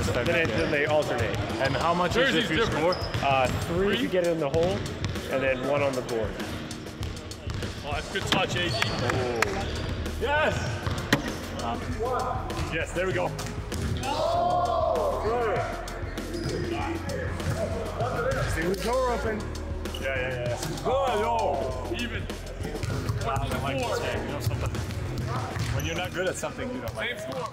Then, spend then, it, it, yeah. then they alternate. And how much is it if you score? Uh, three if you get it in the hole, and then one on the board. Oh, that's good touch, AG. Yes! Yes, there we go. See the door open. Yeah, yeah, yeah. Good, yo. Even. Wow, I like this game. You know something? When you're not good at something, you don't like Same score.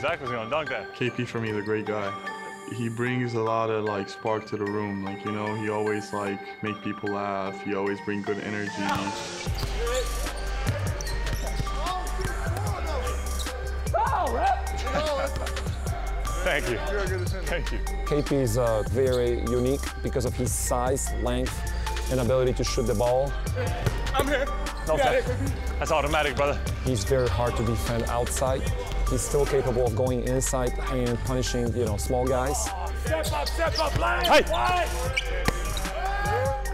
Zach was gonna dunk that. KP for me, the great guy. He brings a lot of like spark to the room. Like you know, he always like make people laugh. He always bring good energy. Thank you. Thank you. KP is uh, very unique because of his size, length, and ability to shoot the ball. I'm here. No, that's automatic, brother. He's very hard to defend outside. He's still capable of going inside and punishing, you know, small guys. Step up, step up, line.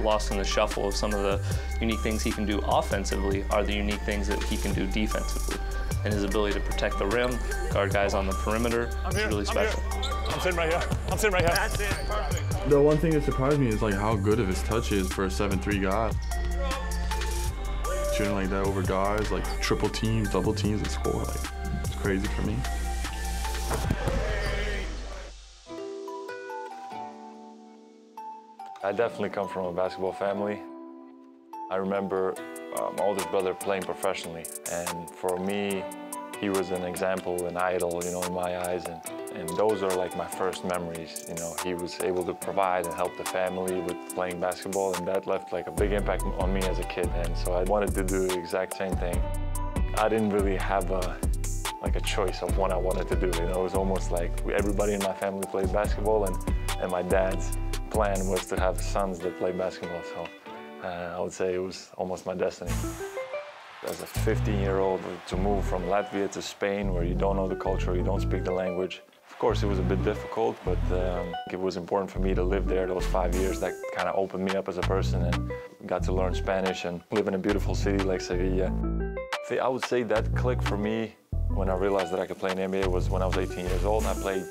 lost in the shuffle of some of the unique things he can do offensively are the unique things that he can do defensively. And his ability to protect the rim, guard guys on the perimeter, I'm is here. really I'm here. special. I'm sitting right here. I'm sitting right here. That's it. Perfect. The one thing that surprised me is like how good of his touch is for a 7-3 guy. Shooting like that over guys, like triple teams, double teams, and score. Like it's crazy for me. I definitely come from a basketball family. I remember uh, my oldest brother playing professionally, and for me, he was an example, an idol, you know, in my eyes, and, and those are like my first memories. You know, he was able to provide and help the family with playing basketball, and that left like a big impact on me as a kid, and so I wanted to do the exact same thing. I didn't really have a like a choice of what I wanted to do. You know, it was almost like everybody in my family played basketball, and, and my dad's plan was to have sons that play basketball. So uh, I would say it was almost my destiny. As a 15-year-old, to move from Latvia to Spain, where you don't know the culture, you don't speak the language. Of course, it was a bit difficult, but um, it was important for me to live there those five years. That kind of opened me up as a person and got to learn Spanish and live in a beautiful city like Sevilla. I would say that click for me when I realized that I could play in the NBA was when I was 18 years old. I played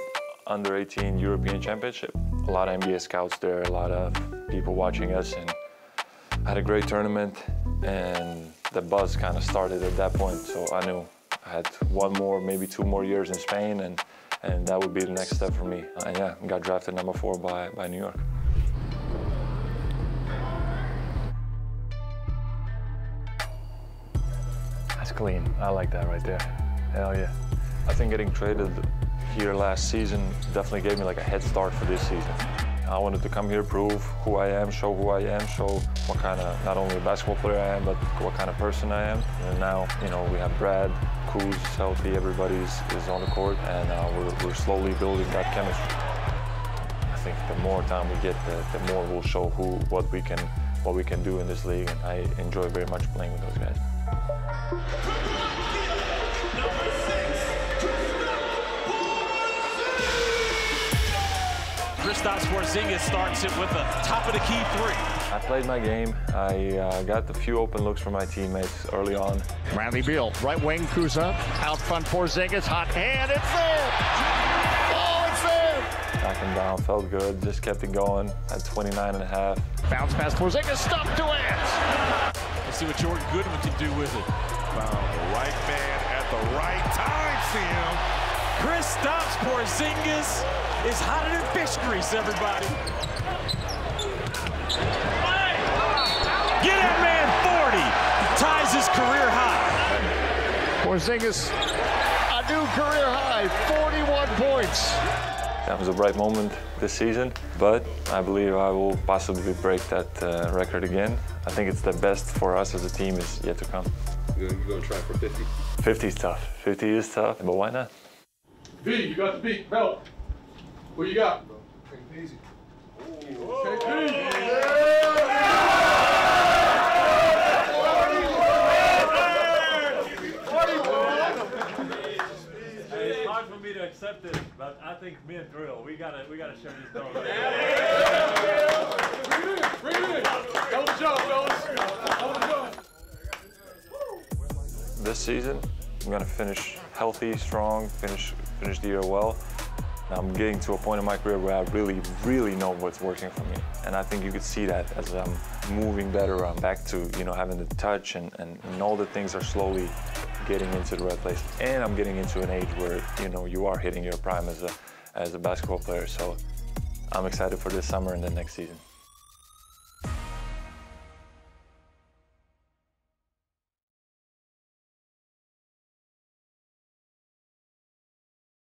under 18 European Championship. A lot of NBA scouts there, a lot of people watching us, and I had a great tournament. And the buzz kind of started at that point. So I knew I had one more, maybe two more years in Spain, and and that would be the next step for me. And yeah, got drafted number four by by New York. That's clean. I like that right there. Hell yeah. I think getting traded here last season definitely gave me like a head start for this season. I wanted to come here, prove who I am, show who I am, show what kind of, not only a basketball player I am, but what kind of person I am. And now, you know, we have Brad, Kuz healthy, everybody is, is on the court, and uh, we're, we're slowly building that chemistry. I think the more time we get, the, the more we'll show who, what we can, what we can do in this league, and I enjoy very much playing with those guys. Kristaps Porzingis starts it with the top of the key three. I played my game. I uh, got a few open looks from my teammates early on. Bradley Beal, right wing, Kuzma, out front, Porzingis, hot hand, it's there! Oh, it's there! Knocking down, felt good, just kept it going. at 29 and a half. Bounce pass, Porzingis, stop to it! Let's see what Jordan Goodwin can do with it. Found the right man at the right time, Sam. Kristaps Porzingis is hotter than fish grease, everybody. Get that man 40. Ties his career high. Porzingis, a new career high, 41 points. That was a bright moment this season, but I believe I will possibly break that uh, record again. I think it's the best for us as a team is yet to come. You're going to try for 50? 50 is tough. 50 is tough, but why not? V, you got the beat belt. What you got? Easy. It's hard for me to accept this, but I think me and Drill, we gotta, we gotta share this door. Bring it in. This season. I'm gonna finish healthy, strong, finish finish the year well. I'm getting to a point in my career where I really, really know what's working for me. And I think you could see that as I'm moving better, I'm back to, you know, having the touch and, and, and all the things are slowly getting into the right place. And I'm getting into an age where, you know, you are hitting your prime as a, as a basketball player. So I'm excited for this summer and the next season.